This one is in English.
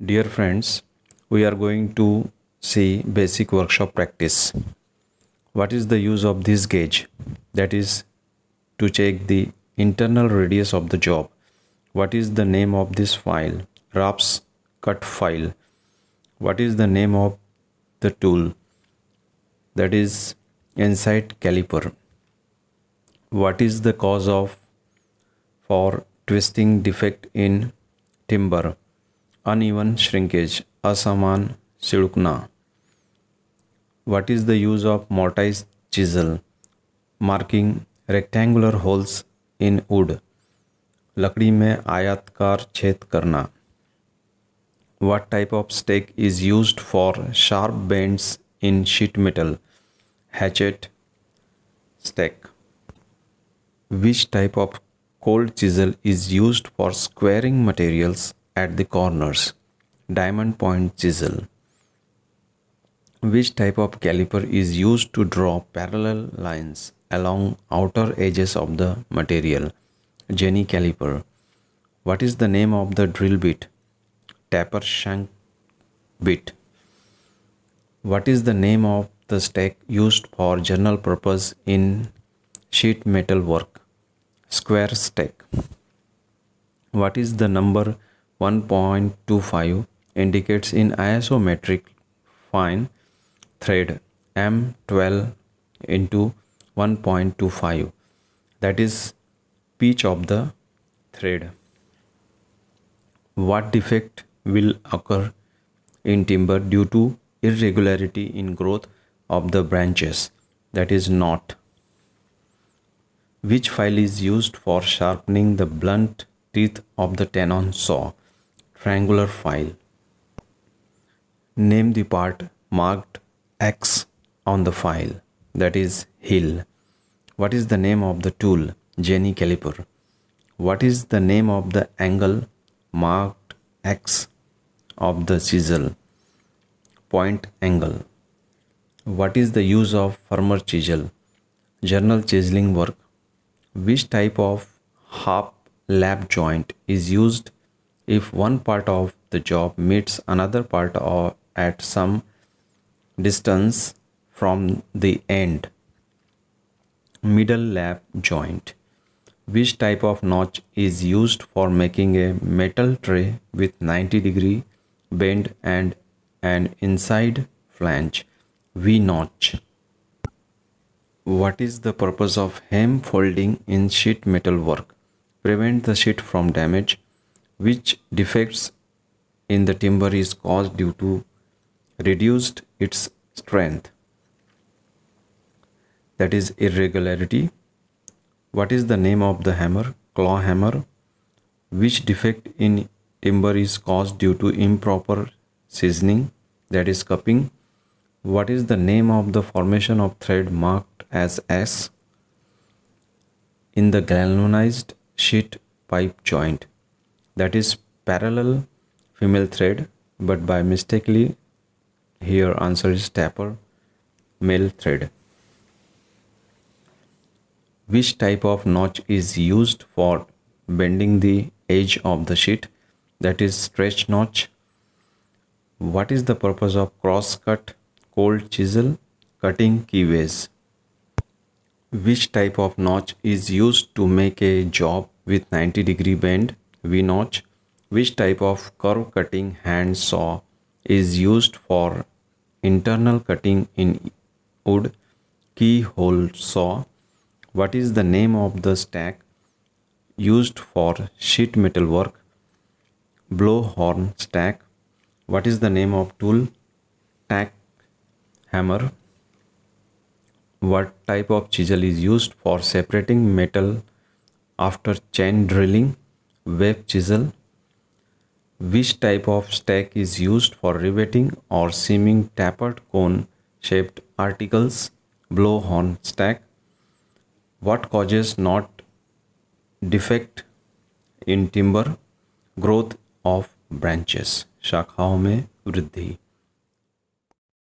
Dear friends, we are going to see basic workshop practice. What is the use of this gauge? That is to check the internal radius of the job. What is the name of this file? rasp cut file. What is the name of the tool? That is inside caliper. What is the cause of for twisting defect in timber? Uneven shrinkage असमान सिड़कना what is the use of mortise chisel marking rectangular holes in wood लकड़ी में आयातकार छेद करना। What type of stake is use for sharp bends in sheet metal hatchet stake which type of cold chisel is use for squaring materials at the corners. Diamond point chisel. Which type of caliper is used to draw parallel lines along outer edges of the material? Jenny caliper. What is the name of the drill bit? Taper shank bit. What is the name of the stake used for general purpose in sheet metal work? Square stake. What is the number 1.25 indicates in ISO metric fine thread M12 into 1.25 that is pitch of the thread. What defect will occur in timber due to irregularity in growth of the branches that is knot. Which file is used for sharpening the blunt teeth of the tenon saw? Triangular file. Name the part marked X on the file that is heel. What is the name of the tool? Jenny caliper. What is the name of the angle marked X of the chisel? Point angle. What is the use of firmer chisel? Journal chiseling work. Which type of half lap joint is used if one part of the job meets another part or at some distance from the end. Middle lap joint. Which type of notch is used for making a metal tray with 90 degree bend and an inside flange? V notch. What is the purpose of hem folding in sheet metal work? Prevent the sheet from damage which defects in the timber is caused due to reduced its strength. That is irregularity. What is the name of the hammer? Claw hammer. Which defect in timber is caused due to improper seasoning that is cupping? What is the name of the formation of thread marked as S? In the galvanized sheet pipe joint that is parallel female thread but by mistakenly here answer is taper male thread. Which type of notch is used for bending the edge of the sheet? That is stretch notch. What is the purpose of cross cut cold chisel cutting keyways which type of notch is used to make a job with 90 degree bend V notch. Which type of curve cutting hand saw is used for internal cutting in wood? Keyhole saw. What is the name of the stack used for sheet metal work? Blowhorn stack. What is the name of tool? Tack hammer. What type of chisel is used for separating metal after chain drilling? Web chisel which type of stack is used for riveting or seaming tapered cone shaped articles blowhorn stack what causes knot defect in timber growth of branches शाखाओं में वृद्धि